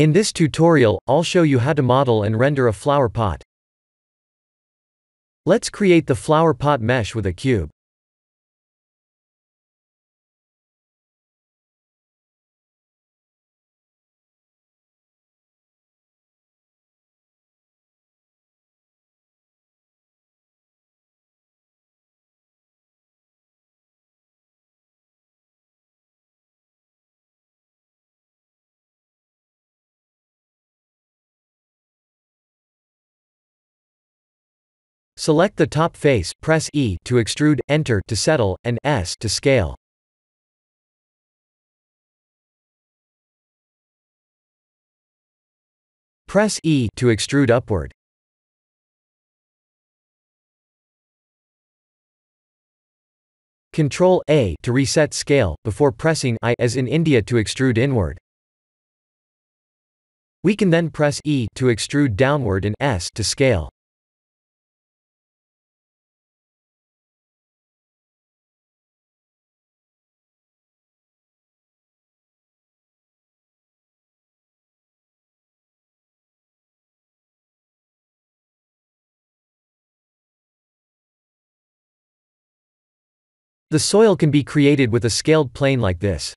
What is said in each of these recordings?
In this tutorial, I'll show you how to model and render a flower pot. Let's create the flower pot mesh with a cube. Select the top face, press E to extrude, Enter to settle, and S to scale. Press E to extrude upward. Control A to reset scale, before pressing I as in India to extrude inward. We can then press E to extrude downward and S to scale. The soil can be created with a scaled plane like this.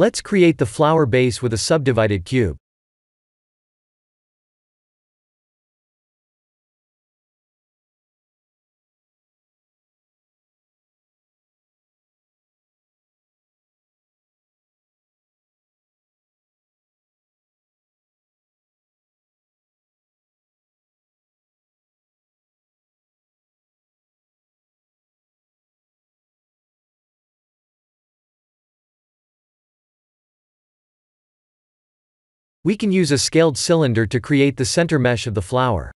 Let's create the flower base with a subdivided cube. We can use a scaled cylinder to create the center mesh of the flower.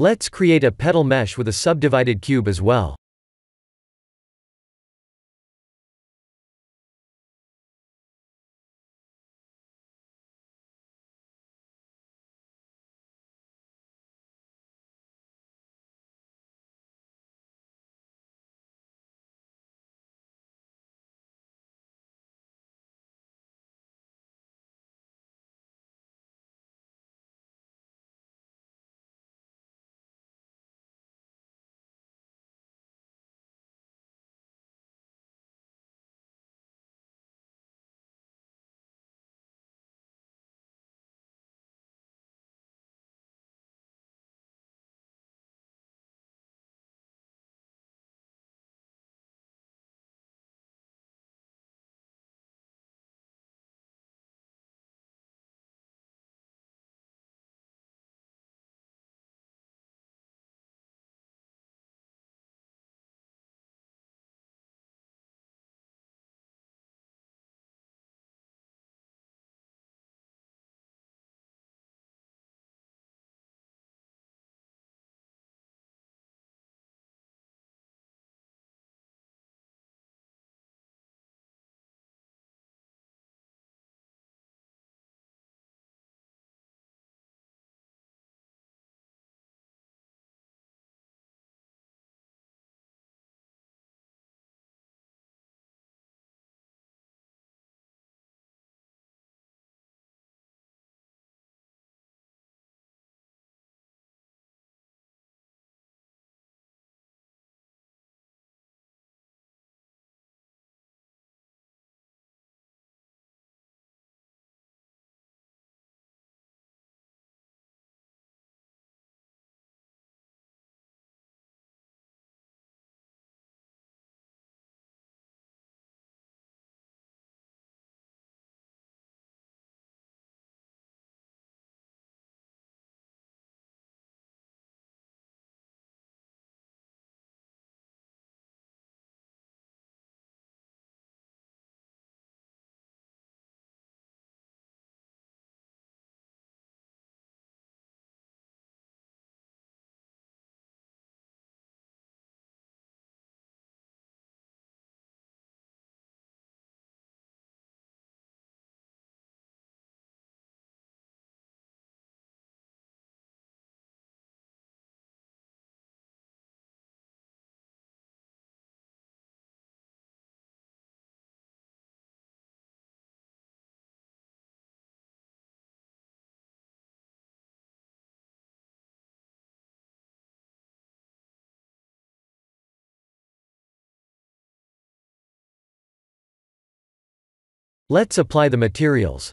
Let's create a petal mesh with a subdivided cube as well. Let's apply the materials.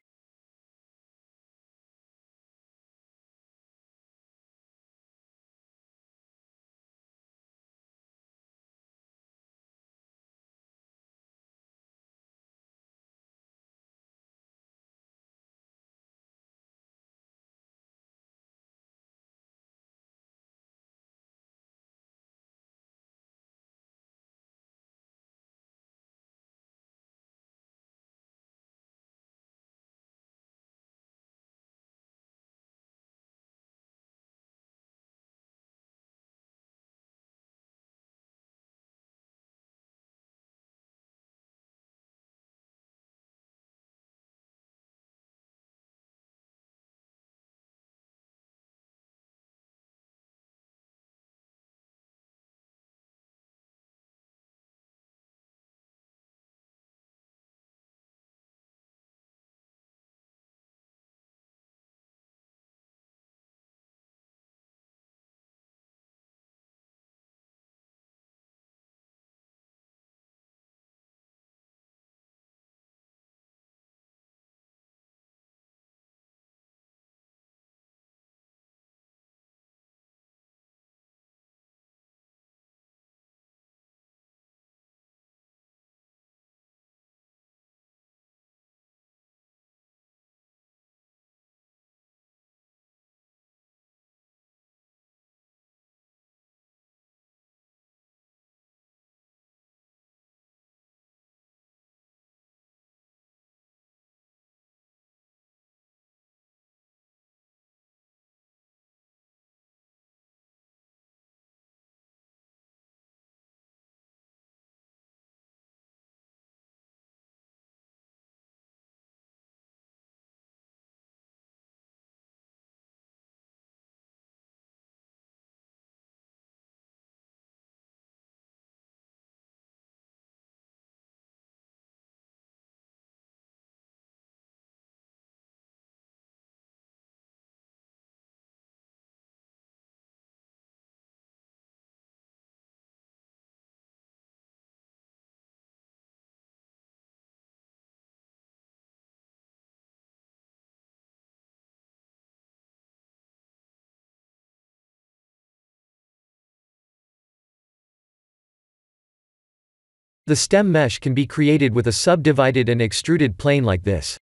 The stem mesh can be created with a subdivided and extruded plane like this.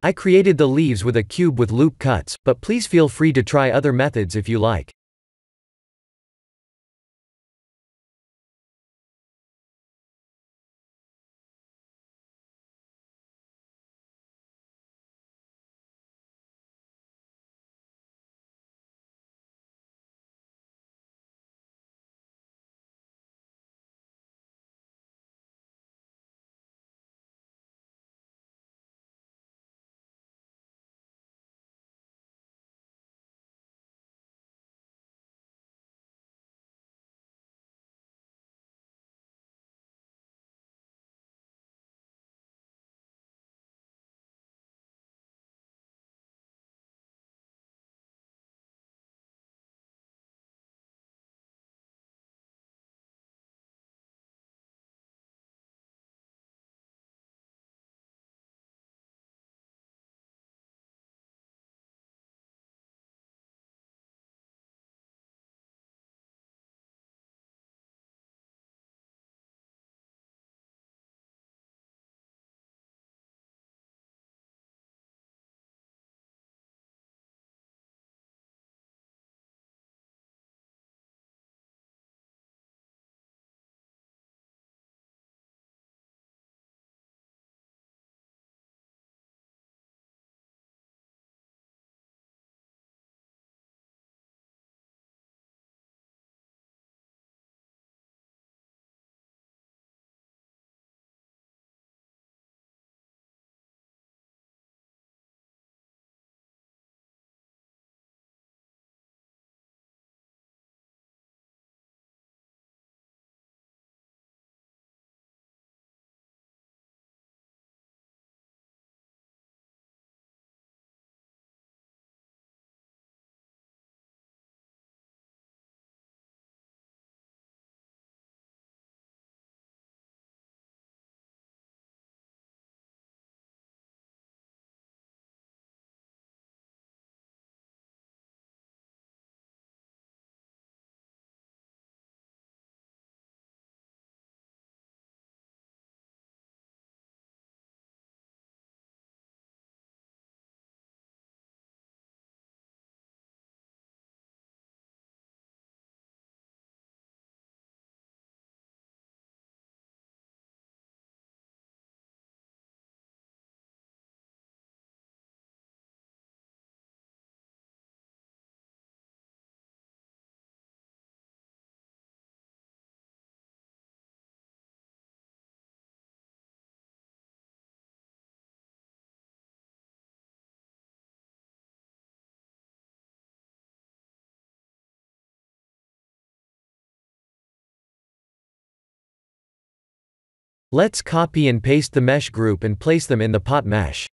I created the leaves with a cube with loop cuts, but please feel free to try other methods if you like. Let's copy and paste the mesh group and place them in the pot mesh.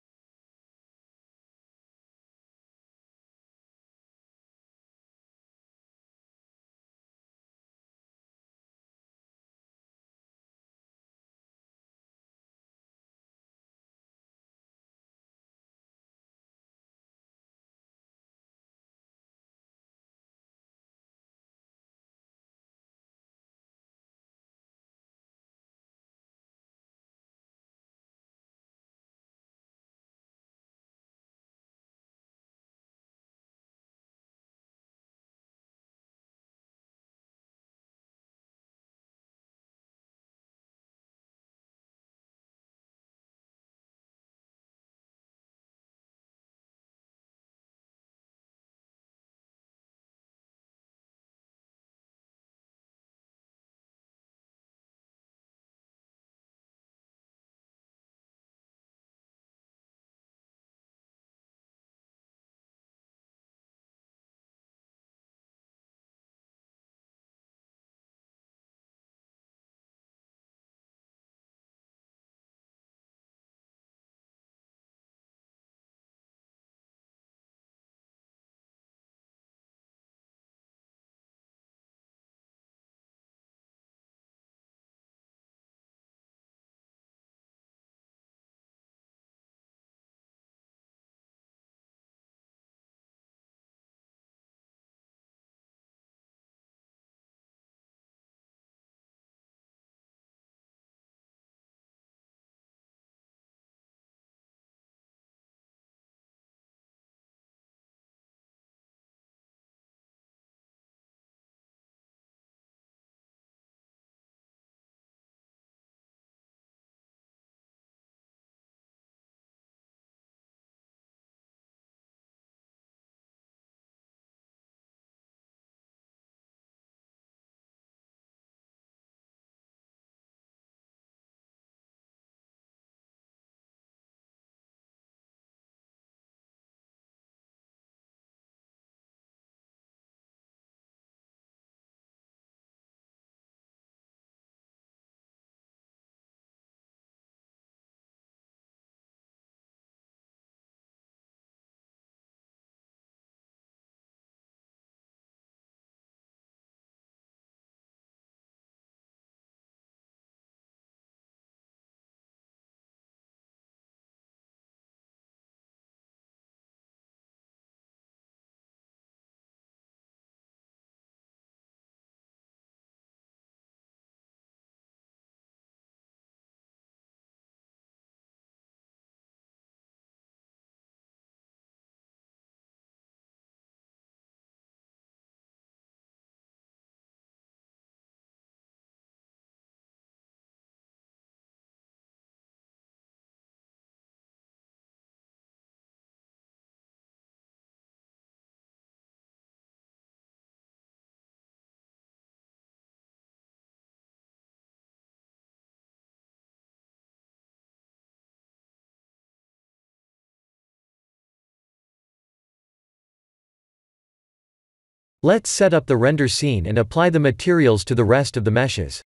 Let's set up the render scene and apply the materials to the rest of the meshes.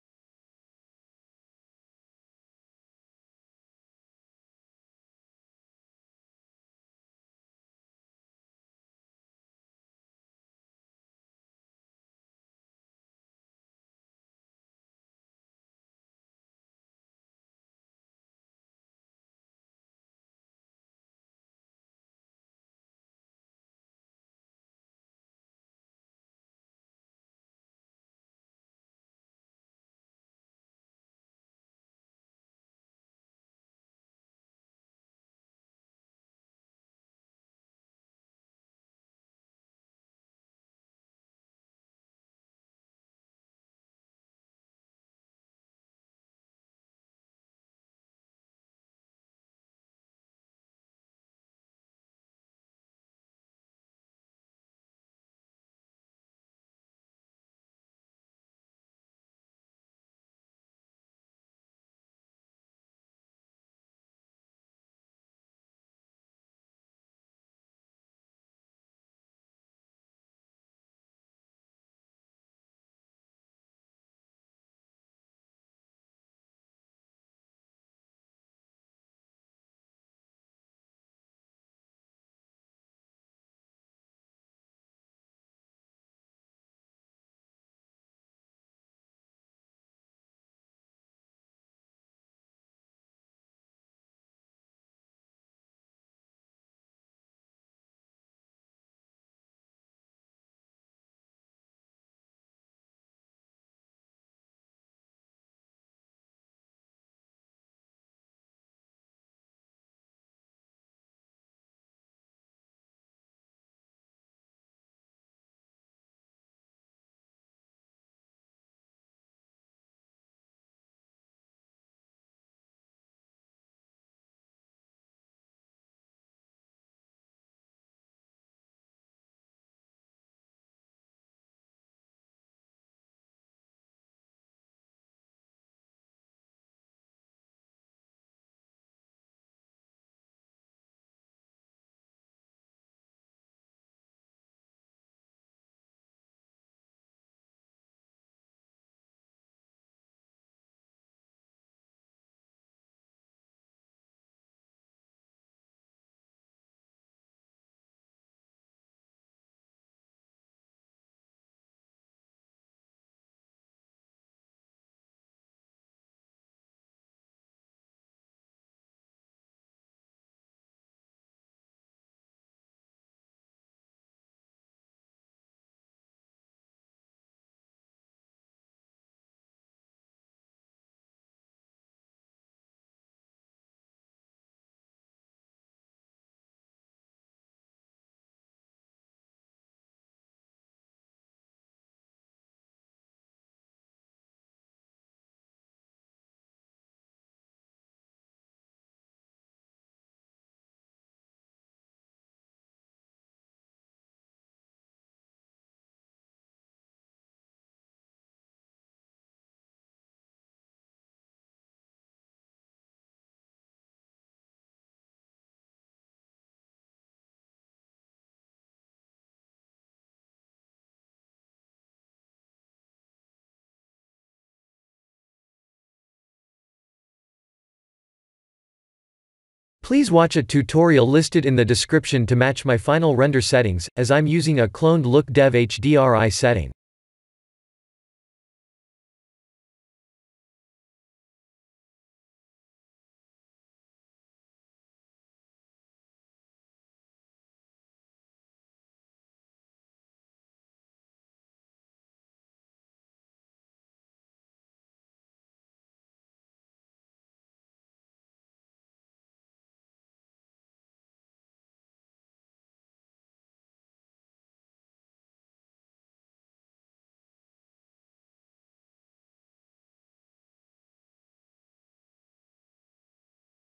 Please watch a tutorial listed in the description to match my final render settings, as I'm using a cloned look dev HDRI setting.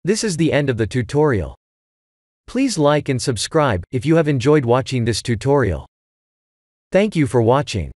This is the end of the tutorial. Please like and subscribe, if you have enjoyed watching this tutorial. Thank you for watching.